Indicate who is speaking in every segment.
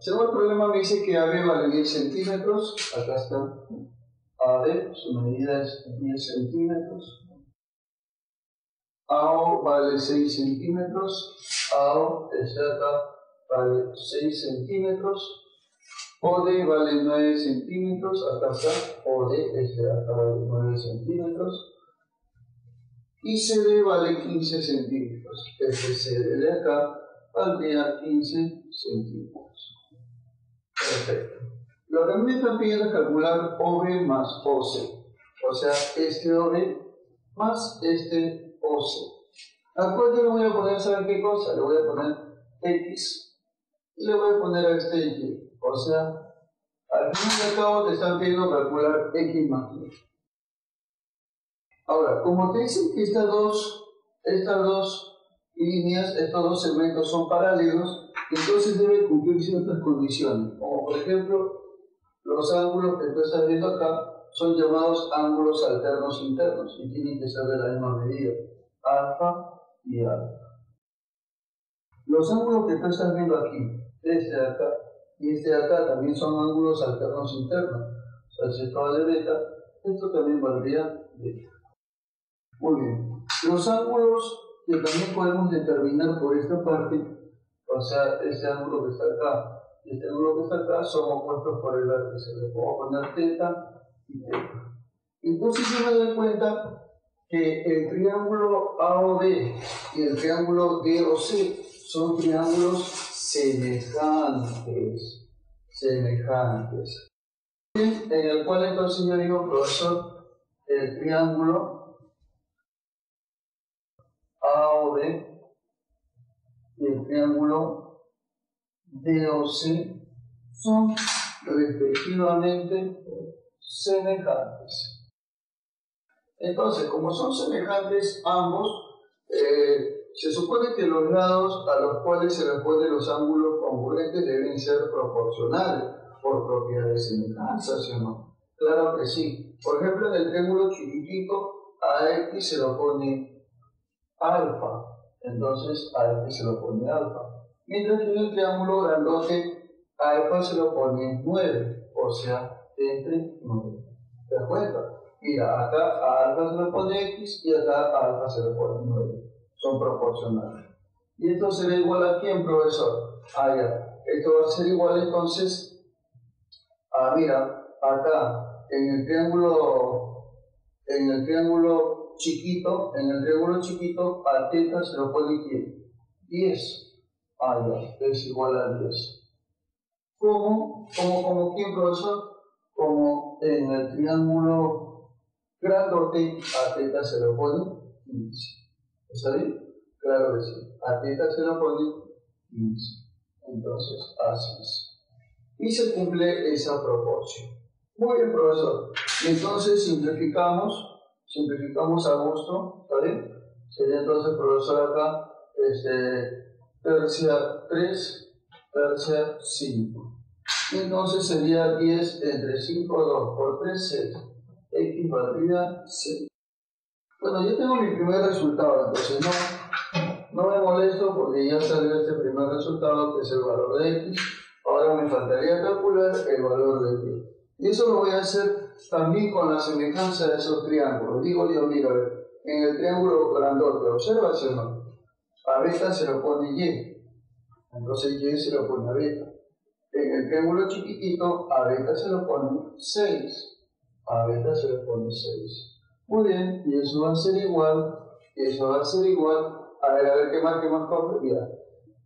Speaker 1: Segundo problema me dice que AB vale 10 centímetros. Acá está AB, su medida es 10 centímetros. AO vale 6 centímetros. AO, es acá, vale 6 centímetros. OD vale 9 centímetros, acá está, OD, este acá vale 9 centímetros. Y CD vale 15 centímetros. Este CD de acá valdría 15 centímetros. Perfecto. Lo que me está pidiendo es calcular OB más OC. O sea, este OB más este OC. ¿A cuál le voy a poner, ¿saben qué cosa? Le voy a poner X y le voy a poner a este Y. O sea, al fin y al cabo te están pidiendo calcular X más Y. Ahora, como te dicen que estas dos, estas dos líneas, estos dos segmentos son paralelos, entonces deben cumplir ciertas condiciones. Como por ejemplo, los ángulos que tú estás viendo acá son llamados ángulos alternos internos y tienen que ser de la misma medida, alfa y alfa. Los ángulos que tú estás viendo aquí, este de acá y este de acá, también son ángulos alternos internos. O sea, si esto vale beta, esto también valdría beta. Muy bien. Los ángulos que también podemos determinar por esta parte o sea, ese ángulo que está acá y este ángulo que está acá son opuestos por el vértice. Le puedo poner teta y teta. Entonces yo me doy cuenta que el triángulo AOD y el triángulo DOC son triángulos semejantes. Semejantes. En el cual entonces yo digo, profesor, el triángulo AOD y el triángulo DOC son respectivamente semejantes. Entonces, como son semejantes ambos, eh, se supone que los lados a los cuales se les pone los ángulos congruentes deben ser proporcionales por propiedad de semejanza, ¿sí o no? Claro que sí. Por ejemplo, en el triángulo chiquitito, a X se lo pone alfa, entonces a este se lo pone alfa. Mientras que en el triángulo grandote, alfa se lo pone 9, o sea, entre 9. ¿Te das cuenta? Mira, acá a alfa se lo pone x y acá a alfa se lo pone 9. Son proporcionales. ¿Y esto será igual a quién, profesor? Ah, ya. Esto va a ser igual entonces a, mira, acá, en el triángulo, en el triángulo chiquito, en el triángulo chiquito, a teta se lo quién? 10. Ah, ya, es igual a 10. ¿Cómo? ¿Cómo, como quién, profesor? Como en el triángulo grandote, a teta se lo pone 15. ¿Está bien? Claro que sí. A teta se lo pone 15. Entonces, así es. Y se cumple esa proporción. Muy bien, profesor. Entonces simplificamos simplificamos a gusto, ¿está bien? Sería entonces, profesor, acá, este, tercia 3, tercia 5. Entonces sería 10 entre 5, 2 por 3, 6. X valdría 6. Bueno, yo tengo mi primer resultado, entonces no, no me molesto porque ya salió este primer resultado que es el valor de X. Ahora me faltaría calcular el valor de Y. Y eso lo voy a hacer también con la semejanza de esos triángulos. Digo yo, mira, en el triángulo grandote, observa si no. A beta se lo pone Y, entonces Y se lo pone a beta. En el triángulo chiquitito, a beta se lo pone 6, a beta se lo pone 6. Muy bien, y eso va a ser igual, y eso va a ser igual, a ver, a ver qué más, qué más ya.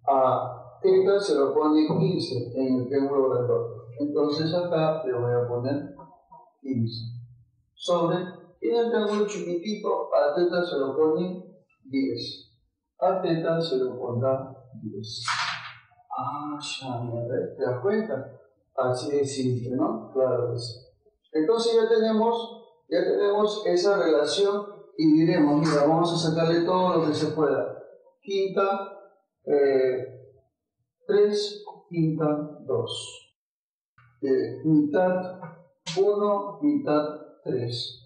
Speaker 1: A teta se lo pone 15 en el triángulo grandote. Entonces acá le voy a poner 15. Sobre, en el triángulo chiquitito, a teta se lo pone 10. A teta se lo pondrá 10. Ah, ya, mira, ¿te das cuenta? Así de simple, ¿no? Claro que sí. Entonces ya tenemos, ya tenemos esa relación y diremos, mira, vamos a sacarle todo lo que se pueda. Quinta, eh, 3, quinta, 2. Eh, mitad 1 mitad 3.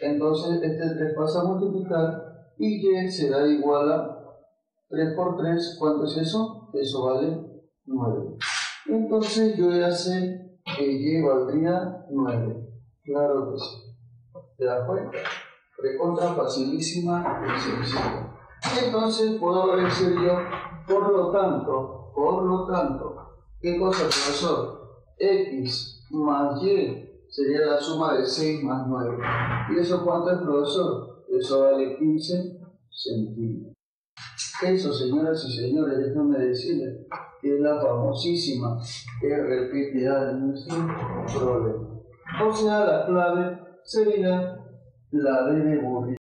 Speaker 1: Entonces este 3 pasa a multiplicar y y será igual a 3 por 3. ¿Cuánto es eso? Eso vale 9. Entonces yo ya sé que Y valdría 9. Claro que sí. ¿Te das cuenta? Recontra facilísima y sencilla. Entonces puedo decir yo, por lo tanto, por lo tanto, ¿qué cosa, profesor? X más Y sería la suma de 6 más 9. ¿Y eso cuánto es, profesor? Eso vale 15 centímetros. Eso, señoras y señores, déjenme decirles que es la famosísima RPTA de nuestro problema. O sea, la clave sería la de burrito.